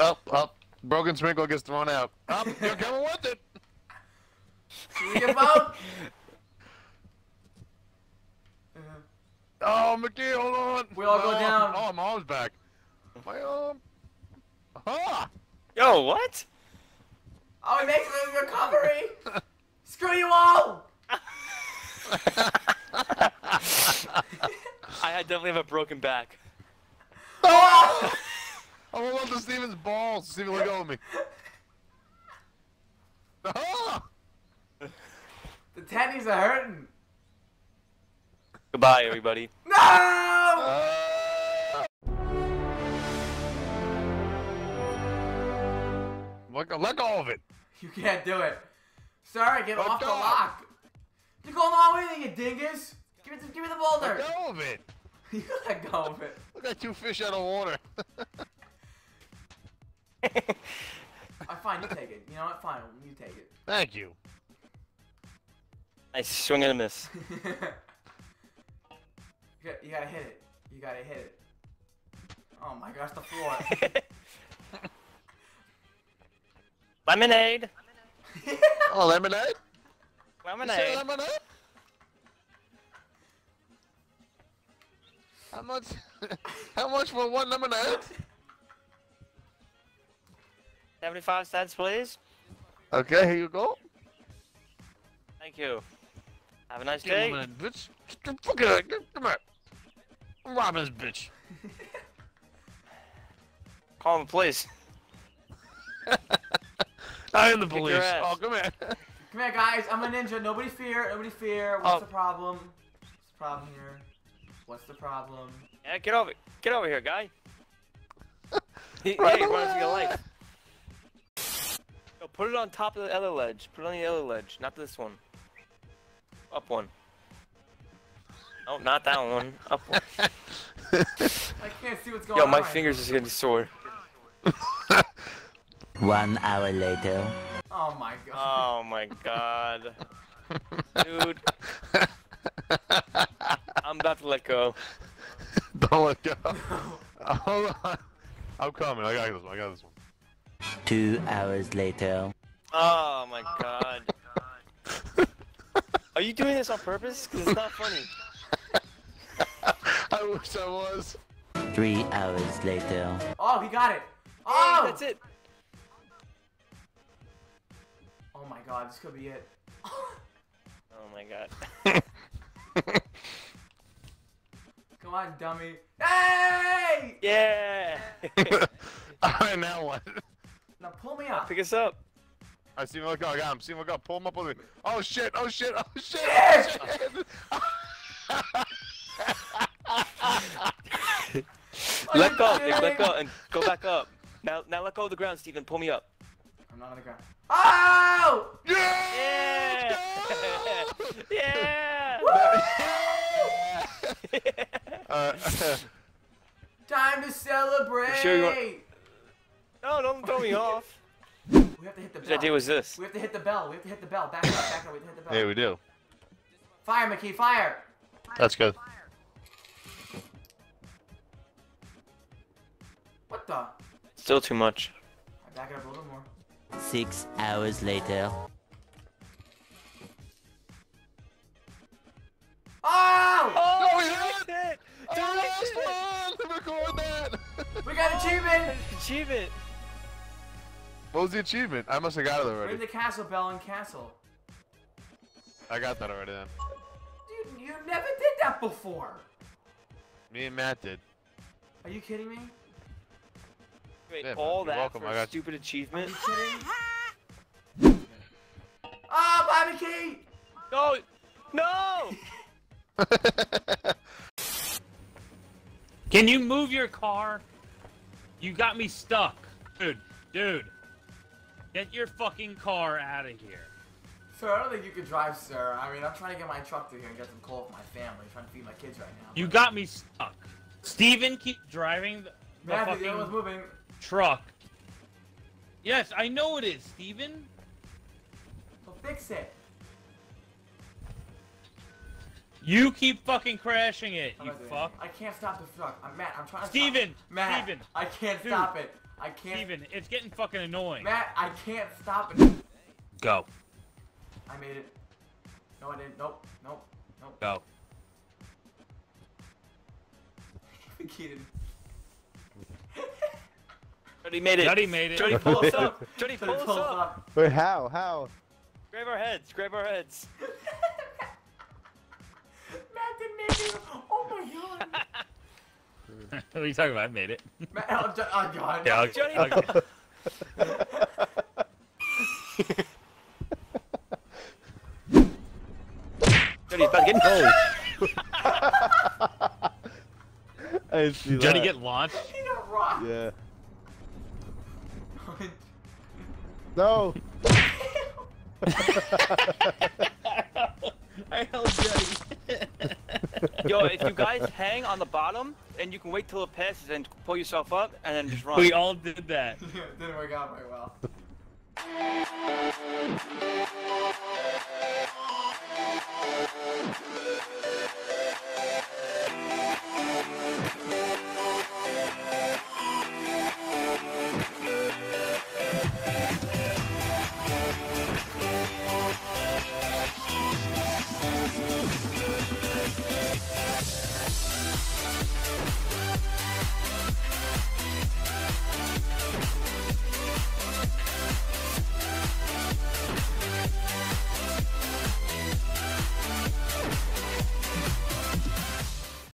Up, up. Broken sprinkle gets thrown out. Up, you're coming with it. Should we give up? Uh, Oh, McKee, hold on. We all go oh, down. Oh, my arm's back. My arm. Ah! Yo, what? Oh, he makes a recovery! Screw you all! I definitely have a broken back. Oh! I'm holding on to Steven's balls. Steven, let go of me. The tennies are hurting. Goodbye, everybody. No! Ah! Let go, let go of it. You can't do it. Sorry, get Oh, off the lock. You're going the wrong way, you dingus. Give, it, give me the boulder. Let go of it. you let go of it. Look at two fish out of water. I fine, you take it. You know what? Fine, you take it. Thank you. I swing and a miss. you, got, you gotta hit it. You gotta hit it. Oh my gosh, the floor. Lemonade. Oh, lemonade? Lemonade. lemonade? How much? How much for one lemonade? 75 cents, please. Okay, here you go. Thank you. Have a nice Get day. lemonade, bitch. Fuck out. Get- Come here. I'm robbing this bitch. Call the police. I am the police. Oh, come here. Come here, guys. I'm a ninja. Nobody fear. Nobody fear. What's Oh. the problem? What's the problem here? What's the problem? Yeah, get over, get over here, guy. He- Run yeah, he's running your away. life. Yo, put it on top of the other ledge. Put it on the other ledge, not this one. Up one. Oh, not that one. Up one. I can't see what's going on. Yo, my right fingers is getting sore. One hour later. Oh my god. Oh my god. Dude, I'm about to let go. Don't let go. Hold on. I'm coming. I got this one. I got this one. Two hours later. Oh my god. Are you doing this on purpose? Cause it's not funny. I wish I was. Three hours later. Oh, he got it. Hey, Oh! that's it. Oh my god, this could be it. Oh my god. Come on, dummy. Hey! Yeah. Alright, now what? Pick us up. I see him. Look, I got him. See him. Look, pull him up with me. Oh shit! Oh shit! Oh shit! Shit! Oh, shit. Let go, Nick. Let go and go back up. Now, now let go of the ground, Steven. Pull me up. I'm not on the ground. Oh! yeah! Yeah. Woo! yeah. Uh, Time to celebrate! sure you want- no, don't throw me off. We have to hit the Whose bell. idea was this? We have to hit the bell. We have to hit the bell. Back up, back up. We have to hit the bell. yeah, we do. Fire, McKee, fire! That's good. What the? Still too much. I back it up a little more. Six hours later. Oh! Oh, we you did it! Oh, last one! Record that! We got achievement! Achievement. What was the achievement? I must have got it Ring already. the castle bell and castle. I got that already then. Dude, you never did that before. Me and Matt did. Are you kidding me? Wait, Yeah, all you're that welcome, for I a got you. stupid Are achievement? you kidding? Oh, Bobby Key! No! No! Can you move your car? You got me stuck. Dude, dude. Get your fucking car out of here. Sir, I don't think you can drive, sir. I mean, I'm trying to get my truck through here and get some coal for my family. I'm trying to feed my kids right now. You got me stuck. Steven, keep driving the, the Matthew, fucking moving. truck. Yes, I know it is, Steven. So fix it. You keep fucking crashing it, I'm you not fuck. anything. I can't stop the truck. I'm Matt. I'm trying to. Steven, Stop. Matt. Steven, I can't dude. stop it. I can't. Steven, it's getting fucking annoying. Matt, I can't stop it. Go. I made it. No, I didn't. Nope. Nope. Nope. Go. Keaton. Jody made it. Jody made it. Jody, pull us up. Jody, pull us Pulls up. up. Wait, how? How? Grab our heads. Grab our heads. Oh my god. what are you talking about? I made it. Matt, oh, Jo- oh god. Yeah, I'll, Jody- I'll- Jody's about to get I didn't see Johnny that. get launched. He got rocked. Yeah. No. I held Johnny. Yo, if you guys hang on the bottom, and you can wait till it passes and pull yourself up, and then just run. we all did that. Didn't work out very well.